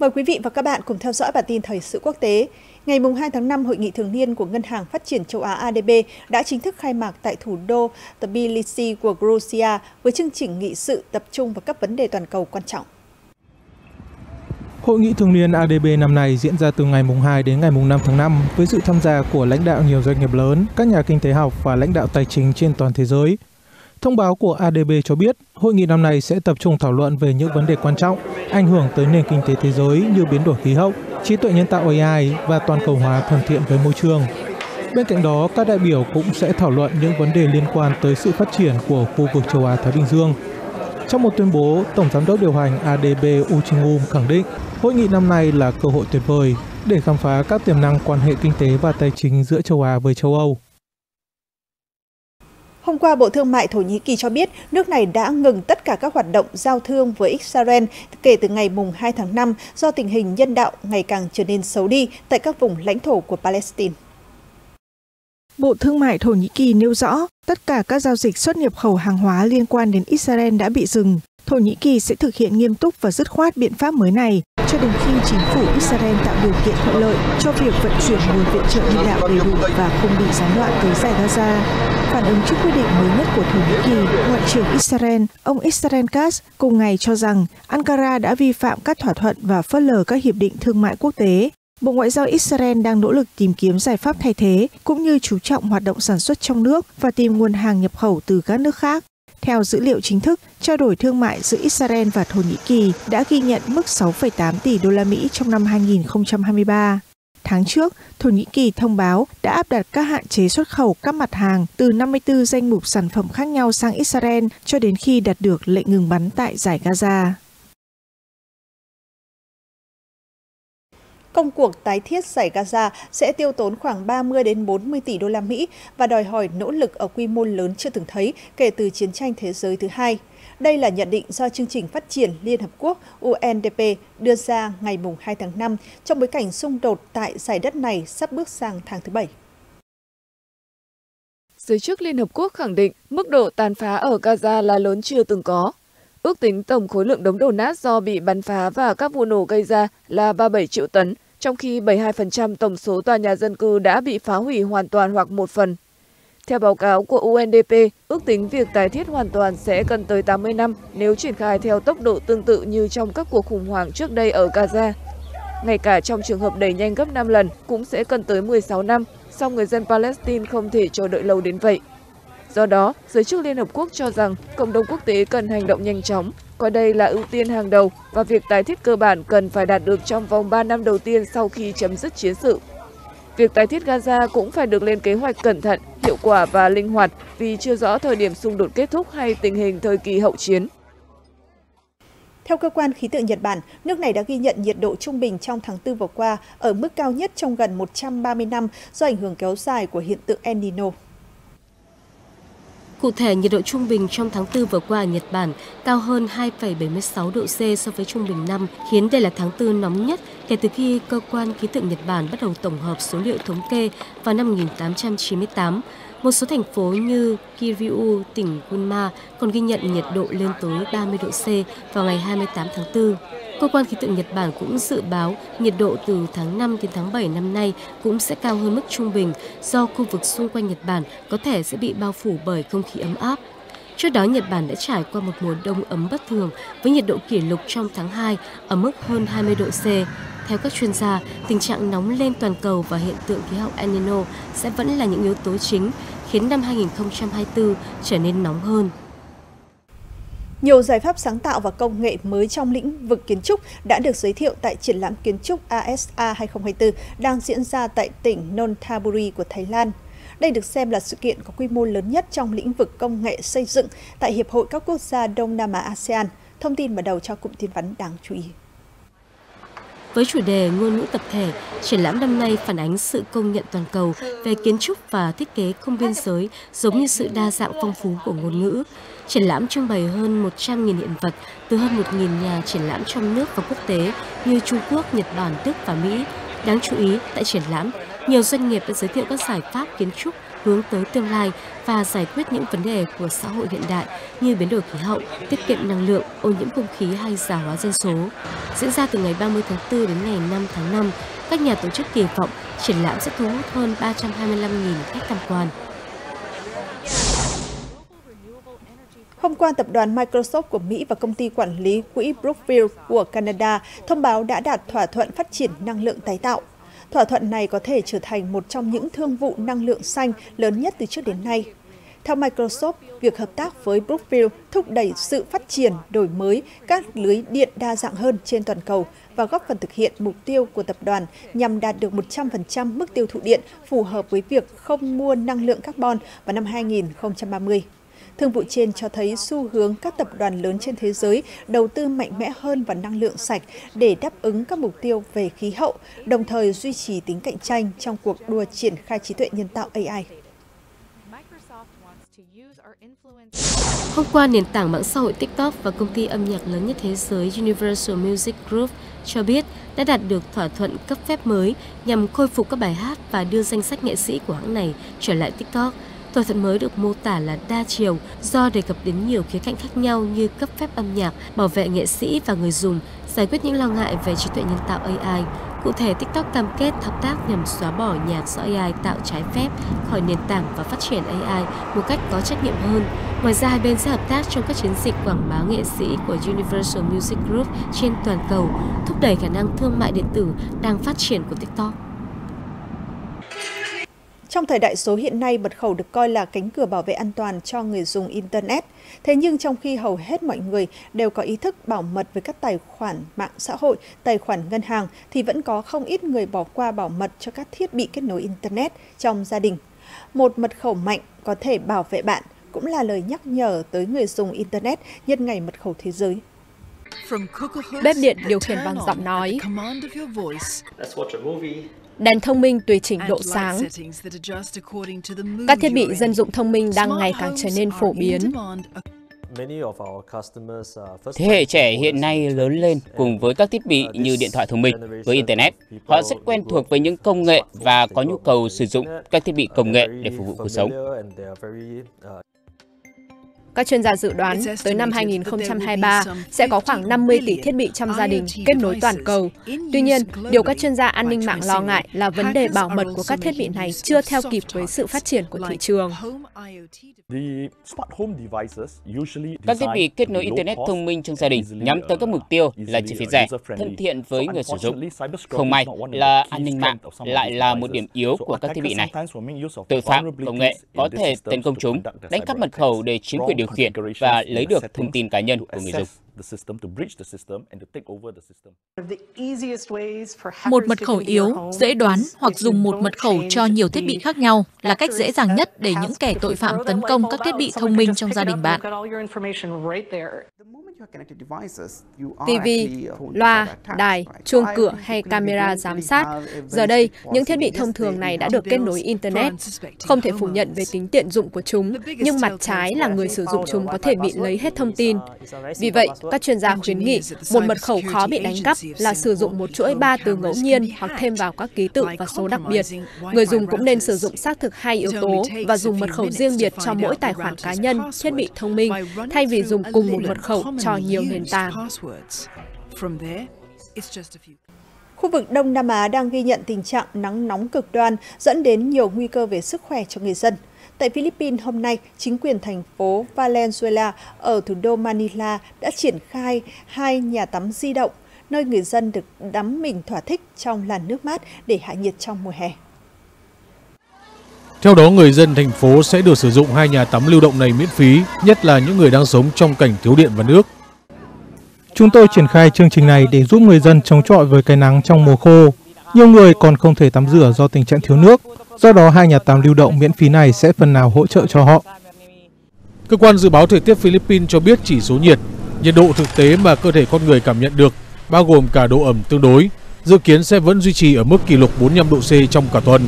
Mời quý vị và các bạn cùng theo dõi bản tin thời sự quốc tế. Ngày 2 tháng 5, hội nghị thường niên của Ngân hàng Phát triển châu Á ADB đã chính thức khai mạc tại thủ đô Tbilisi của Georgia với chương trình nghị sự tập trung vào các vấn đề toàn cầu quan trọng. Hội nghị thường niên ADB năm nay diễn ra từ ngày 2 đến ngày 5 tháng 5 với sự tham gia của lãnh đạo nhiều doanh nghiệp lớn, các nhà kinh tế học và lãnh đạo tài chính trên toàn thế giới. Thông báo của ADB cho biết, hội nghị năm nay sẽ tập trung thảo luận về những vấn đề quan trọng ảnh hưởng tới nền kinh tế thế giới như biến đổi khí hậu, trí tuệ nhân tạo AI và toàn cầu hóa thân thiện với môi trường. Bên cạnh đó, các đại biểu cũng sẽ thảo luận những vấn đề liên quan tới sự phát triển của khu vực châu Á Thái Bình Dương. Trong một tuyên bố, Tổng giám đốc điều hành ADB U Ching Um khẳng định hội nghị năm nay là cơ hội tuyệt vời để khám phá các tiềm năng quan hệ kinh tế và tài chính giữa châu Á với châu Âu. Hôm qua, Bộ Thương mại Thổ Nhĩ Kỳ cho biết nước này đã ngừng tất cả các hoạt động giao thương với Israel kể từ ngày 2 tháng 5 do tình hình nhân đạo ngày càng trở nên xấu đi tại các vùng lãnh thổ của Palestine. Bộ Thương mại Thổ Nhĩ Kỳ nêu rõ tất cả các giao dịch xuất nhập khẩu hàng hóa liên quan đến Israel đã bị dừng. Thổ Nhĩ Kỳ sẽ thực hiện nghiêm túc và dứt khoát biện pháp mới này cho đến khi chính phủ Israel tạo điều kiện thuận lợi cho việc vận chuyển nguồn viện trợ nhân đạo đầy đủ và không bị gián đoạn tới giải Gaza. Phản ứng trước quyết định mới nhất của Thổ Nhĩ Kỳ, Ngoại trưởng Israel, ông Israel Katz cùng ngày cho rằng Ankara đã vi phạm các thỏa thuận và phớt lờ các hiệp định thương mại quốc tế. Bộ Ngoại giao Israel đang nỗ lực tìm kiếm giải pháp thay thế, cũng như chú trọng hoạt động sản xuất trong nước và tìm nguồn hàng nhập khẩu từ các nước khác. Theo dữ liệu chính thức, trao đổi thương mại giữa Israel và Thổ Nhĩ Kỳ đã ghi nhận mức 6,8 tỷ đô la Mỹ trong năm 2023. Tháng trước, Thổ Nhĩ Kỳ thông báo đã áp đặt các hạn chế xuất khẩu các mặt hàng từ 54 danh mục sản phẩm khác nhau sang Israel cho đến khi đạt được lệnh ngừng bắn tại giải Gaza. Công cuộc tái thiết giải Gaza sẽ tiêu tốn khoảng 30 đến 40 tỷ đô la Mỹ và đòi hỏi nỗ lực ở quy mô lớn chưa từng thấy kể từ chiến tranh thế giới thứ hai. Đây là nhận định do chương trình phát triển Liên Hợp Quốc UNDP đưa ra ngày 2 tháng 5 trong bối cảnh xung đột tại giải đất này sắp bước sang tháng thứ bảy. Giới chức Liên Hợp Quốc khẳng định mức độ tàn phá ở Gaza là lớn chưa từng có. Ước tính tổng khối lượng đống đổ nát do bị bắn phá và các vụ nổ gây ra là 37 triệu tấn, trong khi 72% tổng số tòa nhà dân cư đã bị phá hủy hoàn toàn hoặc một phần. Theo báo cáo của UNDP, ước tính việc tái thiết hoàn toàn sẽ cần tới 80 năm nếu triển khai theo tốc độ tương tự như trong các cuộc khủng hoảng trước đây ở Gaza. Ngay cả trong trường hợp đẩy nhanh gấp 5 lần cũng sẽ cần tới 16 năm, song người dân Palestine không thể chờ đợi lâu đến vậy. Do đó, giới chức Liên Hợp Quốc cho rằng cộng đồng quốc tế cần hành động nhanh chóng, coi đây là ưu tiên hàng đầu và việc tái thiết cơ bản cần phải đạt được trong vòng 3 năm đầu tiên sau khi chấm dứt chiến sự. Việc tái thiết Gaza cũng phải được lên kế hoạch cẩn thận, hiệu quả và linh hoạt vì chưa rõ thời điểm xung đột kết thúc hay tình hình thời kỳ hậu chiến. Theo cơ quan khí tượng Nhật Bản, nước này đã ghi nhận nhiệt độ trung bình trong tháng 4 vừa qua ở mức cao nhất trong gần 130 năm do ảnh hưởng kéo dài của hiện tượng El Nino. Cụ thể, nhiệt độ trung bình trong tháng 4 vừa qua ở Nhật Bản cao hơn 2,76 độ C so với trung bình năm, khiến đây là tháng 4 nóng nhất kể từ khi cơ quan khí tượng Nhật Bản bắt đầu tổng hợp số liệu thống kê vào năm 1898. Một số thành phố như Kiryu, tỉnh Gunma còn ghi nhận nhiệt độ lên tới 30 độ C vào ngày 28 tháng 4. Cơ quan khí tượng Nhật Bản cũng dự báo nhiệt độ từ tháng 5 đến tháng 7 năm nay cũng sẽ cao hơn mức trung bình do khu vực xung quanh Nhật Bản có thể sẽ bị bao phủ bởi không khí ấm áp. Trước đó, Nhật Bản đã trải qua một mùa đông ấm bất thường với nhiệt độ kỷ lục trong tháng 2 ở mức hơn 20 độ C. Theo các chuyên gia, tình trạng nóng lên toàn cầu và hiện tượng khí hậu El Nino sẽ vẫn là những yếu tố chính khiến năm 2024 trở nên nóng hơn. Nhiều giải pháp sáng tạo và công nghệ mới trong lĩnh vực kiến trúc đã được giới thiệu tại triển lãm kiến trúc ASA 2024 đang diễn ra tại tỉnh Nonthaburi của Thái Lan. Đây được xem là sự kiện có quy mô lớn nhất trong lĩnh vực công nghệ xây dựng tại Hiệp hội các quốc gia Đông Nam Á ASEAN. Thông tin mở đầu cho cụm tin vắn đáng chú ý. Với chủ đề ngôn ngữ tập thể, triển lãm năm nay phản ánh sự công nhận toàn cầu về kiến trúc và thiết kế không biên giới giống như sự đa dạng phong phú của ngôn ngữ. Triển lãm trưng bày hơn 100.000 hiện vật từ hơn 1.000 nhà triển lãm trong nước và quốc tế như Trung Quốc, Nhật Bản, Đức và Mỹ. Đáng chú ý, tại triển lãm, nhiều doanh nghiệp đã giới thiệu các giải pháp kiến trúc hướng tới tương lai và giải quyết những vấn đề của xã hội hiện đại như biến đổi khí hậu, tiết kiệm năng lượng, ô nhiễm không khí hay già hóa dân số. Diễn ra từ ngày 30 tháng 4 đến ngày 5 tháng 5, các nhà tổ chức kỳ vọng triển lãm sẽ thu hút hơn 325.000 khách tham quan. Hôm qua, tập đoàn Microsoft của Mỹ và công ty quản lý quỹ Brookfield của Canada thông báo đã đạt thỏa thuận phát triển năng lượng tái tạo. Thỏa thuận này có thể trở thành một trong những thương vụ năng lượng xanh lớn nhất từ trước đến nay. Theo Microsoft, việc hợp tác với Brookfield thúc đẩy sự phát triển, đổi mới các lưới điện đa dạng hơn trên toàn cầu và góp phần thực hiện mục tiêu của tập đoàn nhằm đạt được 100% mức tiêu thụ điện phù hợp với việc không mua năng lượng carbon vào năm 2030. Thương vụ trên cho thấy xu hướng các tập đoàn lớn trên thế giới đầu tư mạnh mẽ hơn vào năng lượng sạch để đáp ứng các mục tiêu về khí hậu, đồng thời duy trì tính cạnh tranh trong cuộc đua triển khai trí tuệ nhân tạo AI. Hôm qua, nền tảng mạng xã hội TikTok và công ty âm nhạc lớn nhất thế giới Universal Music Group cho biết đã đạt được thỏa thuận cấp phép mới nhằm khôi phục các bài hát và đưa danh sách nghệ sĩ của hãng này trở lại TikTok Thỏa thuận mới được mô tả là đa chiều do đề cập đến nhiều khía cạnh khác nhau như cấp phép âm nhạc, bảo vệ nghệ sĩ và người dùng, giải quyết những lo ngại về trí tuệ nhân tạo AI. Cụ thể, TikTok cam kết hợp tác nhằm xóa bỏ nhạc do AI tạo trái phép khỏi nền tảng và phát triển AI một cách có trách nhiệm hơn. Ngoài ra, hai bên sẽ hợp tác trong các chiến dịch quảng bá nghệ sĩ của Universal Music Group trên toàn cầu, thúc đẩy khả năng thương mại điện tử đang phát triển của TikTok. Trong thời đại số hiện nay, mật khẩu được coi là cánh cửa bảo vệ an toàn cho người dùng Internet. Thế nhưng trong khi hầu hết mọi người đều có ý thức bảo mật với các tài khoản mạng xã hội, tài khoản ngân hàng, thì vẫn có không ít người bỏ qua bảo mật cho các thiết bị kết nối Internet trong gia đình. Một mật khẩu mạnh có thể bảo vệ bạn cũng là lời nhắc nhở tới người dùng Internet nhân ngày mật khẩu thế giới. Bếp điện điều khiển bằng giọng nói đèn thông minh tùy chỉnh độ sáng. Các thiết bị dân dụng thông minh đang ngày càng trở nên phổ biến. Thế hệ trẻ hiện nay lớn lên cùng với các thiết bị như điện thoại thông minh với Internet. Họ rất quen thuộc với những công nghệ và có nhu cầu sử dụng các thiết bị công nghệ để phục vụ cuộc sống. Các chuyên gia dự đoán tới năm 2023 sẽ có khoảng 50 tỷ thiết bị trong gia đình kết nối toàn cầu. Tuy nhiên, điều các chuyên gia an ninh mạng lo ngại là vấn đề bảo mật của các thiết bị này chưa theo kịp với sự phát triển của thị trường. Các thiết bị kết nối Internet thông minh trong gia đình nhắm tới các mục tiêu là chi phí rẻ, thân thiện với người sử dụng. Không may là an ninh mạng lại là một điểm yếu của các thiết bị này. Tội phạm công nghệ có thể tấn công chúng, đánh cắp mật khẩu để chiếm quyền điều khiển và lấy được thông tin cá nhân của người dùng. Một mật khẩu yếu, dễ đoán hoặc dùng một mật khẩu cho nhiều thiết bị khác nhau là cách dễ dàng nhất để những kẻ tội phạm tấn công các thiết bị thông minh trong gia đình bạn. TV, loa, đài, chuông cửa hay camera giám sát. Giờ đây, những thiết bị thông thường này đã được kết nối Internet. Không thể phủ nhận về tính tiện dụng của chúng, nhưng mặt trái là người sử dụng chúng có thể bị lấy hết thông tin. Vì vậy, các chuyên gia khuyến nghị một mật khẩu khó bị đánh cắp là sử dụng một chuỗi ba từ ngẫu nhiên hoặc thêm vào các ký tự và số đặc biệt. Người dùng cũng nên sử dụng xác thực hai yếu tố và dùng mật khẩu riêng biệt cho mỗi tài khoản cá nhân, thiết bị thông minh, thay vì dùng cùng một mật khẩu cho nhiều nền tảng. Khu vực Đông Nam Á đang ghi nhận tình trạng nắng nóng cực đoan dẫn đến nhiều nguy cơ về sức khỏe cho người dân. Tại Philippines hôm nay, chính quyền thành phố Valenzuela ở thủ đô Manila đã triển khai hai nhà tắm di động, nơi người dân được đắm mình thỏa thích trong làn nước mát để hạ nhiệt trong mùa hè. Theo đó, người dân thành phố sẽ được sử dụng hai nhà tắm lưu động này miễn phí, nhất là những người đang sống trong cảnh thiếu điện và nước. Chúng tôi triển khai chương trình này để giúp người dân chống chọi với cái nắng trong mùa khô. Nhiều người còn không thể tắm rửa do tình trạng thiếu nước. Do đó, hai nhà tắm lưu động miễn phí này sẽ phần nào hỗ trợ cho họ. Cơ quan dự báo thời tiết Philippines cho biết chỉ số nhiệt, nhiệt độ thực tế mà cơ thể con người cảm nhận được, bao gồm cả độ ẩm tương đối, dự kiến sẽ vẫn duy trì ở mức kỷ lục 45 độ C trong cả tuần.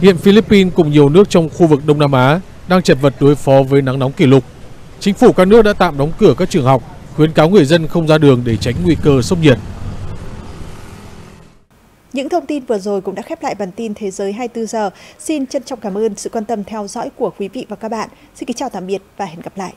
Hiện Philippines cùng nhiều nước trong khu vực Đông Nam Á đang chật vật đối phó với nắng nóng kỷ lục. Chính phủ các nước đã tạm đóng cửa các trường học, khuyến cáo người dân không ra đường để tránh nguy cơ sốc nhiệt. Những thông tin vừa rồi cũng đã khép lại bản tin Thế giới 24 giờ. Xin trân trọng cảm ơn sự quan tâm theo dõi của quý vị và các bạn. Xin kính chào tạm biệt và hẹn gặp lại.